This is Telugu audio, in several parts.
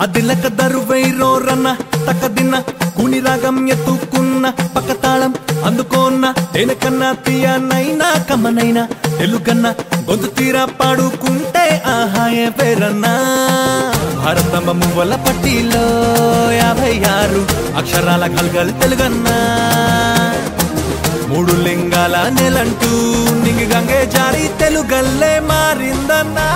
అదిలక దరువైరోరన్న రోరన్న తక్కదిన్న కుని రాగం ఎత్తుకున్న పక్క తాళం అందుకోన్న దేనికన్నా తీయనైనా కమ్మనైనా తెలుగన్న గొంతు తీరా పాడుకుంటే ఆహాయే పేరన్నా భారతమ్మ మువ్వల పట్టిలో యాభై ఆరు అక్షరాల గల్గల్ తెలుగన్నా. మూడు లింగాల నెలంటూ నింగి గంగే జారి తెలుగల్లే మారిందన్నా.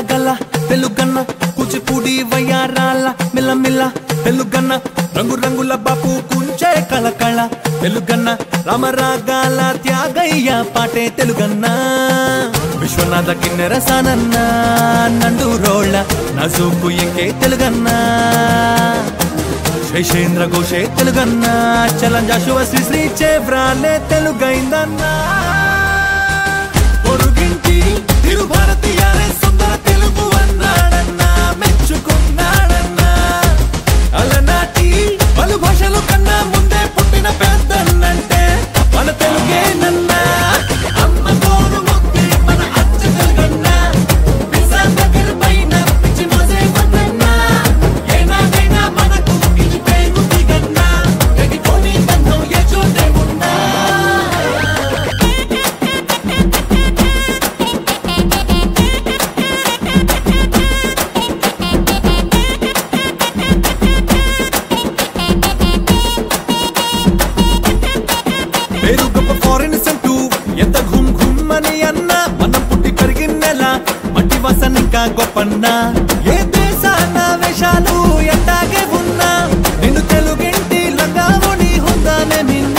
గలగల తెలుగన్న కూచిపూడి వయ్యారాల మిల్లమిల్ల తెలుగన్న రంగు రంగుల బాపు కుంచే కళకళ తెలుగన్న రామరాగాల త్యాగయ్య పాటే తెలుగన్న. విశ్వనాథ కిన్నెర సానన్న నండు రోళ్ళ నజూకు ఎంకే తెలుగన్న. శైషేంద్ర ఘోషే తెలుగన్న చలంజా శివ శ్రీ శ్రీ చేవ్రాలే తెలుగైందన్నా. ఇంకా గొప్పన్న ఏ దేశాన వేషాలు ఎట్టాగే ఉన్నా నిన్ను తెలుగింటి లంగావుని హుందానే నిన్న.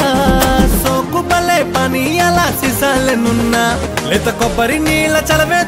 సోకు బలే పని అలా సిసాలెనున్నా లేత కొబ్బరి నీళ్ళ చలవే